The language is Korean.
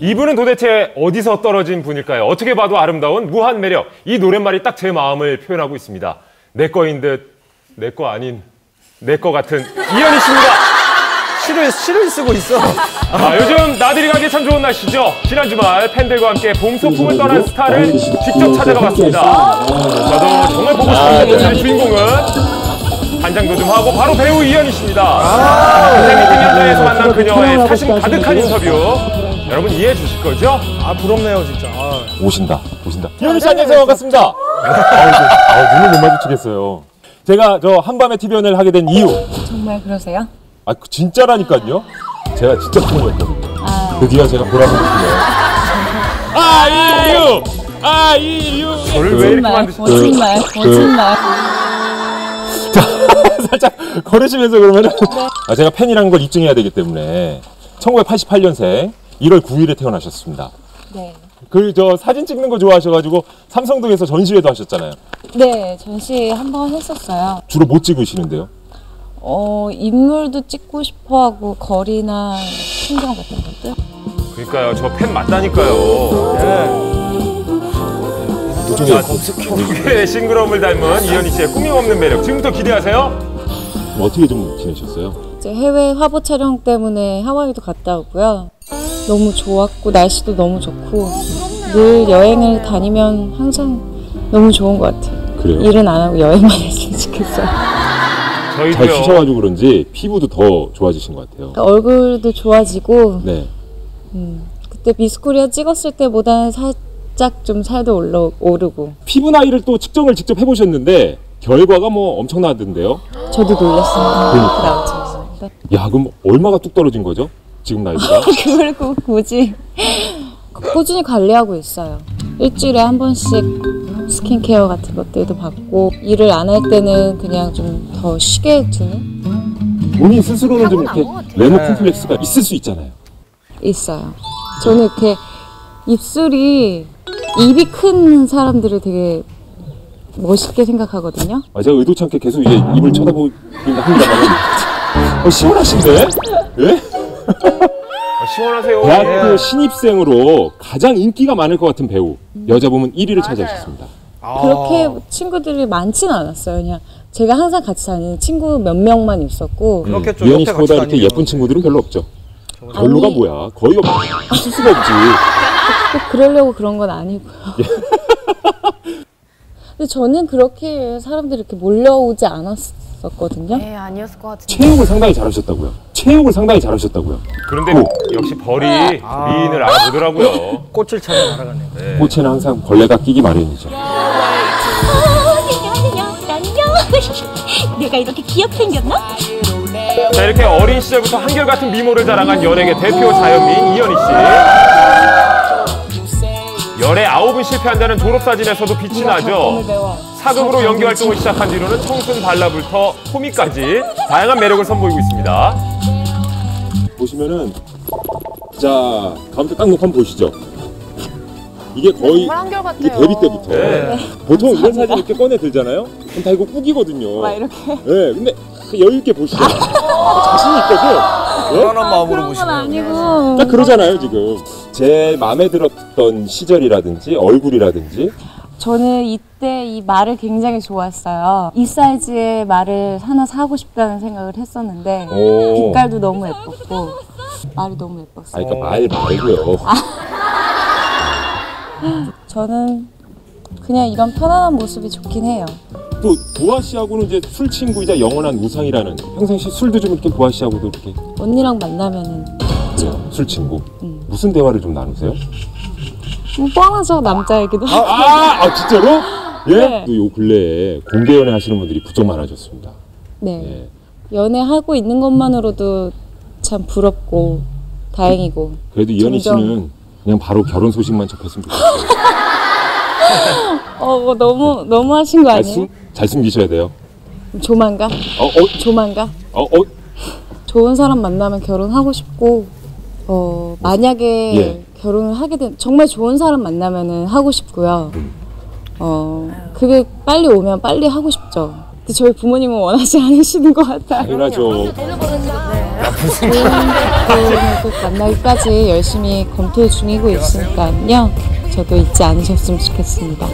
이분은 도대체 어디서 떨어진 분일까요? 어떻게 봐도 아름다운 무한 매력. 이 노랫말이 딱 제 마음을 표현하고 있습니다. 내 거인 듯, 내 거 아닌, 내 거 같은 이현희 씨입니다. 시를 시를 쓰고 있어. 아, 요즘 나들이 가기 참 좋은 날씨죠. 지난 주말 팬들과 함께 봄 소풍을 떠난 스타를 직접 찾아가 봤습니다. 저도 정말 보고 싶었던 오늘의 주인공은 단장도 좀 하고 바로 배우 이현희 씨입니다. 재미팅 현장에서 만난 그녀의 사심 가득한 인터뷰. 여러분 이해해 주실 거죠? 아 부럽네요 진짜. 아. 오신다, 오신다. 이현희 씨 안녕하세요, 반갑습니다. 아, 이제, 아, 눈을 못 마주치겠어요. 제가 저 한밤에 TV연을 하게 된 이유, 정말 그러세요? 아 그 진짜라니까요. 제가 진짜 팬이었거든요. 드디어 제가 보라고 느끼네요. 아 이유, 아 이유. 저를 왜 이렇게 거짓말, 만드시 거짓말, 거짓말. 살짝 걸으시면서 그러면은 아, 제가 팬이라는 걸 입증해야 되기 때문에 1988년생 1월 9일에 태어나셨습니다. 네. 그 저 사진 찍는 거 좋아하셔가지고 삼성동에서 전시회도 하셨잖아요. 네, 전시 한 번 했었어요. 주로 못 찍으시는데요. 어, 인물도 찍고 싶어 하고 거리나 풍경 같은 것들. 그러니까요. 저 팬 맞다니까요. 자, 두개의 싱그러움을 닮은 이현희 씨의 꾸밈 없는 매력. 지금부터 기대하세요. 어떻게 좀 지내셨어요? 이제 해외 화보 촬영 때문에 하와이도 갔다 오고요. 너무 좋았고 날씨도 너무 좋고 늘 여행을 다니면 항상 너무 좋은 것 같아요. 그래요? 일은 안 하고 여행만 했으면 좋겠어요. 잘. 쉬셔가지고 그런지 피부도 더 좋아지신 것 같아요. 얼굴도 좋아지고 네. 그때 미스코리아 찍었을 때보다는 살짝 좀 살도 올라 오르고 피부 나이를 또 측정을 직접 해보셨는데 결과가 뭐 엄청나던데요? 저도 놀랐습니다. 그러니까. 야 그럼 얼마가 뚝 떨어진 거죠? 지금 나이가? 그걸 꼭 굳이 꾸준히 관리하고 있어요. 일주일에 한 번씩 스킨케어 같은 것들도 받고 일을 안 할 때는 그냥 좀 더 쉬게 두는 본인 스스로는 좀 이렇게 외모 콤플렉스가 있을 수 있잖아요. 있어요. 저는 이렇게 입술이 입이 큰 사람들을 되게 멋있게 생각하거든요. 아, 제가 의도치 않게 계속 이제 입을 쳐다보긴 합니다만 어, 시원하신데? 예? 아, 시원하세요. 대학교 신입생으로 가장 인기가 많을 것 같은 배우 여자 보면 1위를 차지하셨습니다. 아. 그렇게 친구들이 많지는 않았어요. 그냥 제가 항상 같이 다니는 친구 몇 명만 있었고 그렇겠죠. 이현희 옆에 씨보다 이렇게 다니면. 예쁜 친구들은 별로 없죠. 별로가 아니. 뭐야? 거의 없, 있을 수가 없지. 꼭 그러려고 그런 건 아니고요. 근데 저는 그렇게 사람들이 이렇게 몰려오지 않았었거든요. 네, 아니었을 것 같은데. 체육을 상당히 잘하셨다고요. 체육을 상당히 잘하셨다고요. 그런데 오. 역시 벌이 미인을 알아보더라고요. 꽃을 찾아 날아가네요. 꽃에는 항상 벌레가 끼기 마련이죠. 내가 이렇게 귀엽게 생겼나? 자, 이렇게 어린 시절부터 한결같은 미모를 자랑한 연예계 대표 자연미인 이현희 씨. 열애 아홉은 실패한다는 졸업사진에서도 빛이 나죠. 사극으로 연기 활동을 시작한 뒤로는 청순 발라부터 코미까지 다양한 매력을 선보이고 있습니다. 보시면은 자 가운데 딱 한번 보시죠. 이게 거의 정말 한결 같아요. 이게 데뷔 때부터 네. 보통 이런 사진 이렇게 꺼내 들잖아요. 그럼 다 이거 꾸기거든요. 막 이렇게 네, 근데 그 여유 있게 보시죠. 자신 있거든. 편안한 마음으로 그런 건 보시네요. 아니고 딱 그러잖아요 지금. 제 마음에 들었던 시절이라든지 얼굴이라든지 저는 이때 이 말을 굉장히 좋아했어요. 이 사이즈의 말을 하나 사고 싶다는 생각을 했었는데 오. 빛깔도 너무 예뻤고 말이 너무 예뻤어요. 아 그러니까 말 말고요. 저는 그냥 이런 편안한 모습이 좋긴 해요. 또 보아 씨하고는 이제 술 친구이자 영원한 우상이라는 평상시 술도 좀 이렇게 보아 씨하고도 이렇게 언니랑 만나면은 술 친구 무슨 대화를 좀 나누세요? 뭐 뻔하죠 남자 얘기도. 아, 아, 아, 진짜로? 예? 네. 또요 근래에 공개 연애 하시는 분들이 부쩍 많아졌습니다. 네. 예. 연애하고 있는 것만으로도 참 부럽고 다행이고. 그래도 이현희 점점. 씨는 그냥 바로 결혼 소식만 접했으면 좋겠어요. 어, 뭐 너무 너무 하신 거 잘, 아니에요? 숨, 잘 숨기셔야 돼요. 조만간 어, 어, 조만간 어, 어, 좋은 사람 만나면 결혼하고 싶고 어 만약에 예. 결혼을 하게 된 정말 좋은 사람 만나면은 하고 싶고요. 어 그게 빨리 오면 빨리 하고 싶죠. 근데 저희 부모님은 원하지 않으시는 것 같아요. 좋은 꼭 만나기까지 열심히 검토 중이고 있으니까요. 저도 잊지 않으셨으면 좋겠습니다.